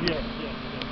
Yes, yes, yes.